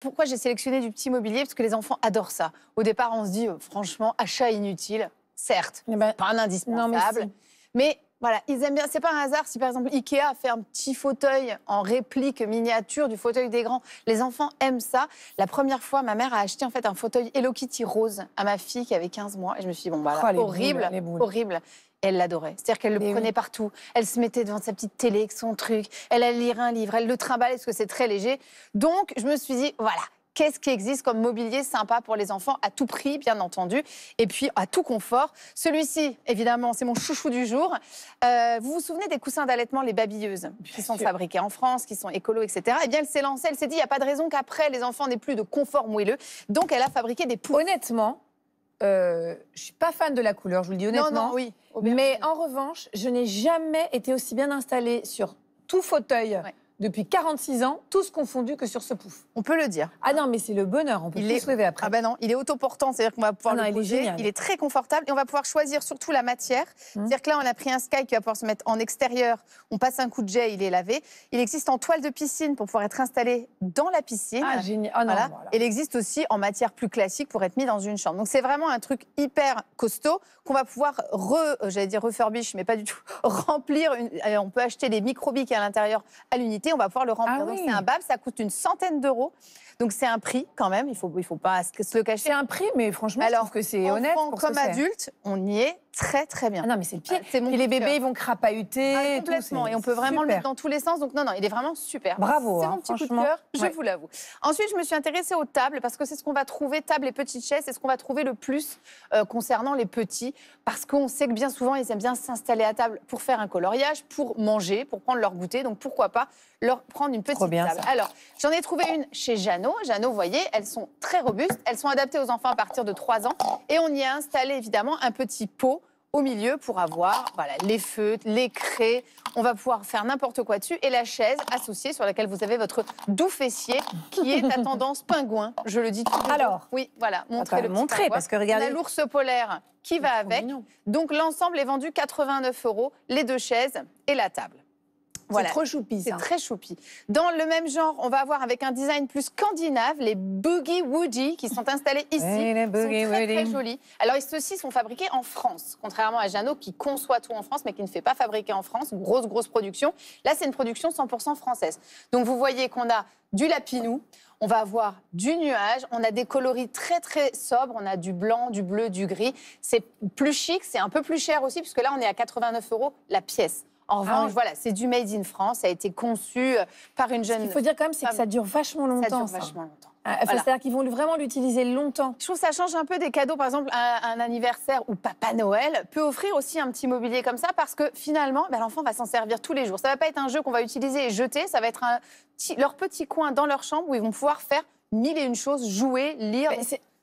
pourquoi j'ai sélectionné du petit mobilier? Parce que les enfants adorent ça. Au départ, on se dit, euh, franchement, achat inutile. Certes, Eh ben, pas un indispensable. si. mais voilà, ils aiment bien. C'est pas un hasard si par exemple Ikea a fait un petit fauteuil en réplique miniature du fauteuil des grands. Les enfants aiment ça. La première fois, ma mère a acheté en fait un fauteuil Hello Kitty rose à ma fille qui avait 15 mois et je me suis dit bon bah Oh, là, horrible, boules, les boules. horrible. Et elle l'adorait. C'est-à-dire qu'elle le Mais prenait oui. partout. Elle se mettait devant sa petite télé avec son truc. Elle allait lire un livre. Elle le trimballait parce que c'est très léger. Donc, je me suis dit, voilà, qu'est-ce qui existe comme mobilier sympa pour les enfants à tout prix, bien entendu, et puis à tout confort. Celui-ci, évidemment, c'est mon chouchou du jour. Euh, vous vous souvenez des coussins d'allaitement, les babilleuses, qui sont fabriqués en France, qui sont écolos, etc. Eh bien, elle s'est lancée, elle s'est dit, il n'y a pas de raison qu'après, les enfants n'aient plus de confort moelleux. Donc, elle a fabriqué des poufs. Honnêtement, euh, je suis pas fan de la couleur, je vous le dis honnêtement. Non, non, oui. Mais en revanche, je n'ai jamais été aussi bien installée sur tout fauteuil Ouais. Depuis 46 ans, tous confondus que sur ce pouf. On peut le dire. Ah non, mais c'est le bonheur, on peut Il est- se lever après. Ah ben non, il est autoportant, c'est-à-dire qu'on va pouvoir Ah non, le il est. Il est très confortable et on va pouvoir choisir surtout la matière. Hum. C'est-à-dire que là, on a pris un Sky qui va pouvoir se mettre en extérieur. On passe un coup de jet, il est lavé. Il existe en toile de piscine pour pouvoir être installé dans la piscine. Ah, génial. Ah non, Voilà. il existe aussi en matière plus classique pour être mis dans une chambre. Donc c'est vraiment un truc hyper costaud qu'on va pouvoir re, euh, j'allais dire refurbish, mais pas du tout, remplir. une- euh, on peut acheter des microbiques à l'intérieur à l'unité. On va pouvoir le remplir. Ah oui. c'est un bab, ça coûte une centaine d'euros. Donc c'est un prix quand même. Il faut, il faut pas se le cacher. C'est un prix, mais franchement, je Alors, trouve que c'est honnête. Pour ce comme que c'est. adulte, on y est très très bien. Ah non, mais c'est le. Ouais, c'est mon Et les bébés, ils vont crapahuter. Ah, et complètement. Et on peut vraiment le mettre dans tous les sens. Donc non, non, il est vraiment super. Bravo, C'est hein, mon petit coup de cœur, je Ouais. vous l'avoue. Ensuite, je me suis intéressée aux tables parce que c'est ce qu'on va trouver, tables et petites chaises, c'est ce qu'on va trouver le plus euh, concernant les petits. Parce qu'on sait que bien souvent, ils aiment bien s'installer à table pour faire un coloriage, pour manger, pour prendre leur goûter. Donc pourquoi pas leur prendre une petite bien, table. ça. Alors, j'en ai trouvé une chez Jeannot. Jeannot, vous voyez, elles sont très robustes. Elles sont adaptées aux enfants à partir de 3 ans. Et on y a installé évidemment un petit pot au milieu pour avoir voilà, les feutres, les craies. On va pouvoir faire n'importe quoi dessus. Et la chaise associée sur laquelle vous avez votre doux fessier qui est à tendance pingouin. Je le dis tout Alors Oui, voilà. On Montrez le petit montrer, pingouin. parce que On regardez. a l'ours polaire qui va avec. mignon. Donc l'ensemble est vendu 89 euros, les deux chaises et la table. Voilà. C'est trop choupi, C'est ça. très choupi. Dans le même genre, on va avoir avec un design plus scandinave les Boogie Woody qui sont installés ici. Oui, les Ils sont Boogie très, très Woody. jolis. Alors, ceux-ci sont fabriqués en France, contrairement à Jeannot qui conçoit tout en France, mais qui ne fait pas fabriquer en France. Grosse, grosse production. Là, c'est une production 100% française. Donc, vous voyez qu'on a du lapinou, on va avoir du nuage, on a des coloris très, très sobres, on a du blanc, du bleu, du gris. C'est plus chic, c'est un peu plus cher aussi, puisque là, on est à 89 euros la pièce. En revanche, oui. voilà, c'est du made in France. Ça a été conçu euh, par une jeune. Il faut dire quand même, c'est que ça dure vachement ça longtemps. dure ça. vachement longtemps. Ah, Voilà. C'est-à-dire qu'ils vont vraiment l'utiliser longtemps. Je trouve que ça change un peu des cadeaux. Par exemple, un, un anniversaire où Papa Noël peut offrir aussi un petit mobilier comme ça parce que finalement, ben, l'enfant va s'en servir tous les jours. Ça va pas être un jeu qu'on va utiliser et jeter. Ça va être un leur petit coin dans leur chambre où ils vont pouvoir faire mille et une choses, jouer, lire.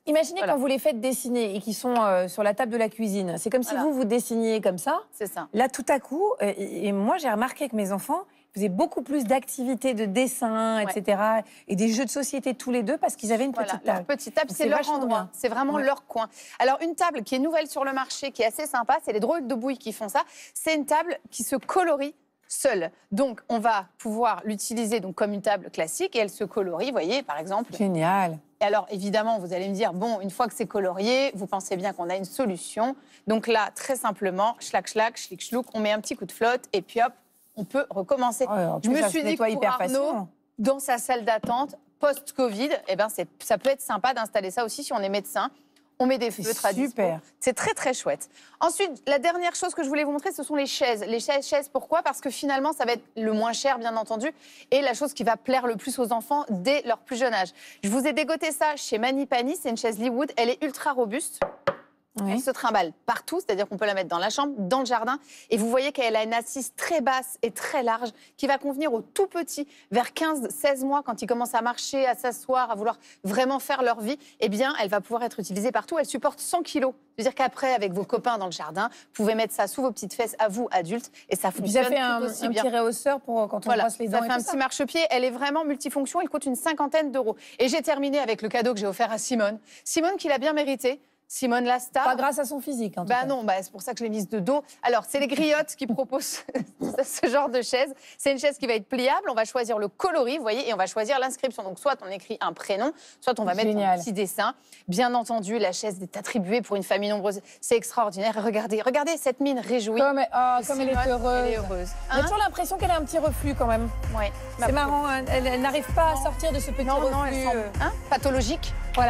Imaginez Voilà. quand vous les faites dessiner et qu'ils sont euh, sur la table de la cuisine. C'est comme si vous, vous dessiniez comme ça. C'est ça. Là, tout à coup, euh, et et moi, j'ai remarqué que mes enfants faisaient beaucoup plus d'activités de dessin, Ouais. etc. Et des jeux de société tous les deux parce qu'ils avaient une Voilà, petite leur table. petite table, c'est leur endroit. C'est vraiment Ouais. leur coin. Alors, une table qui est nouvelle sur le marché, qui est assez sympa, c'est les drôles de bouilles qui font ça. C'est une table qui se colorie seule. Donc, on va pouvoir l'utiliser donc comme une table classique et elle se colorie, vous voyez, par exemple. Génial. Et alors, évidemment, vous allez me dire, bon, une fois que c'est colorié, vous pensez bien qu'on a une solution. Donc là, très simplement, schlac, schlac, schlick, schlouk, on met un petit coup de flotte et puis hop, on peut recommencer. Ouais, Je me suis dit que pour Arnaud, facilement. dans sa salle d'attente, post-Covid, eh ben, ça peut être sympa d'installer ça aussi si on est médecin. On met des feutres à super. C'est très très chouette. Ensuite, la dernière chose que je voulais vous montrer, ce sont les chaises. Les chaises, chaises pourquoi? Parce que finalement, ça va être le moins cher, bien entendu, et la chose qui va plaire le plus aux enfants dès leur plus jeune âge. Je vous ai dégoté ça chez Manipani, c'est une chaise Lee Wood, elle est ultra robuste. Elle Oui. se trimballe partout, c'est-à-dire qu'on peut la mettre dans la chambre, dans le jardin. Et vous voyez qu'elle a une assise très basse et très large qui va convenir aux tout petits, vers 15-16 mois, quand ils commencent à marcher, à s'asseoir, à vouloir vraiment faire leur vie. Eh bien, elle va pouvoir être utilisée partout. Elle supporte 100 kilos. C'est-à-dire qu'après, avec vos copains dans le jardin, vous pouvez mettre ça sous vos petites fesses, à vous, adultes, et ça fonctionne ça fait un, aussi un bien. petit réhausseur pour quand on Voilà, brosse les dents ça et fait un tout petit ça. marchepied. Elle est vraiment multifonction. Elle coûte une cinquantaine d'euros. Et j'ai terminé avec le cadeau que j'ai offert à Simone. Simone qui l'a bien mérité. Simone Lasta. Pas grâce à son physique, en tout Bah cas. non, bah, c'est pour ça que je l'ai mise de dos. Alors, c'est les griottes qui proposent ce genre de chaise. C'est une chaise qui va être pliable. On va choisir le coloris, vous voyez, et on va choisir l'inscription. Donc, soit on écrit un prénom, soit on va mettre un petit dessin. Bien entendu, la chaise est attribuée pour une famille nombreuse. C'est extraordinaire. Regardez, regardez cette mine réjouie. Comme, ah, comme elle est heureuse. Elle est heureuse. J'ai Hein toujours l'impression qu'elle a un petit reflux quand même. Ouais. C'est marrant, hein, elle, elle n'arrive pas à sortir de ce petit Non, reflux. non, elle semble euh. hein, pathologique. Voilà.